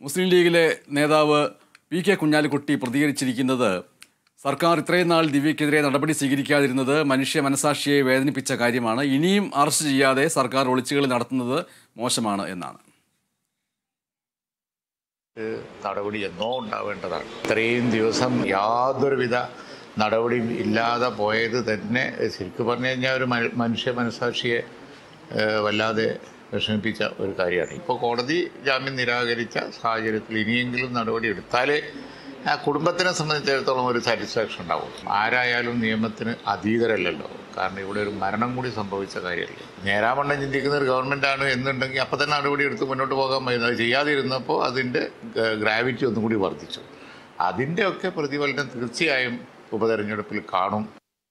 മുസ്ലിം ലീഗിലെ നേതാവ് P K Kunhalikutty പ്രതികരിച്ചിരിക്കുന്നത് സർക്കാർ ഇത്രയും നാൾ ദിവ്യക്കെതിരെ നടപടി സ്വീകരിക്കാതിരുന്നത് മനുഷ്യ മനസാക്ഷിയെ വേദനിപ്പിച്ച കാര്യമാണ്. ഇനിയും അറസ്റ്റ് ചെയ്യാതെ സർക്കാർ ഒളിച്ചുകളി നടത്തുന്നത് മോശമാണ് എന്നാണ്. നടപടി എന്നോ ഉണ്ടാവേണ്ടതാണ്. ഇത്രയും ദിവസം യാതൊരുവിധ നടപടിയും ഇല്ലാതെ പോയത് തന്നെ ശരിക്കും പറഞ്ഞു കഴിഞ്ഞാൽ ഒരു മനുഷ്യ മനസാക്ഷിയെ വല്ലാതെ വിഷമിപ്പിച്ച ഒരു കാര്യമാണ്. ഇപ്പോൾ കോടതി ജാമ്യം നിരാകരിച്ച സാഹചര്യത്തിൽ ഇനിയെങ്കിലും നടപടി എടുത്താലേ ആ കുടുംബത്തിനെ സംബന്ധിച്ചിടത്തോളം ഒരു സാറ്റിസ്ഫാക്ഷൻ ഉണ്ടാവും ആരായാലും നിയമത്തിന് അതീതരല്ലല്ലോ. കാരണം ഇവിടെ ഒരു മരണം കൂടി സംഭവിച്ച കാര്യമല്ലേ? നേരാവണ്ണം ചിന്തിക്കുന്ന ഒരു ഗവൺമെന്റാണ് എന്നുണ്ടെങ്കിൽ അപ്പം തന്നെ നടപടി എടുത്ത് മുന്നോട്ട് പോകാൻ പറ്റുന്നത് ചെയ്യാതിരുന്നപ്പോൾ അതിന്റെ ഗ്രാവിറ്റി ഒന്നും കൂടി വർദ്ധിച്ചു. അതിന്റെയൊക്കെ പ്രതിഫലനം തീർച്ചയായും ഉപതെരഞ്ഞെടുപ്പിൽ കാണും.